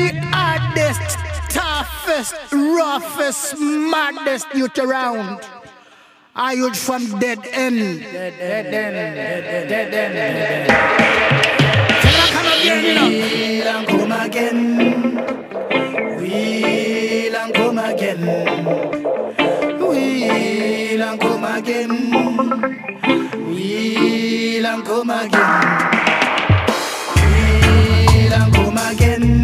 the hardest, toughest, roughest, maddest youth around. Are you from dead end? Dead, dead, dead, dead, dead, dead, dead, dead. Tell them come again, you know. We'll come again. We'll come again. We'll come again. We'll come again. We'll come again.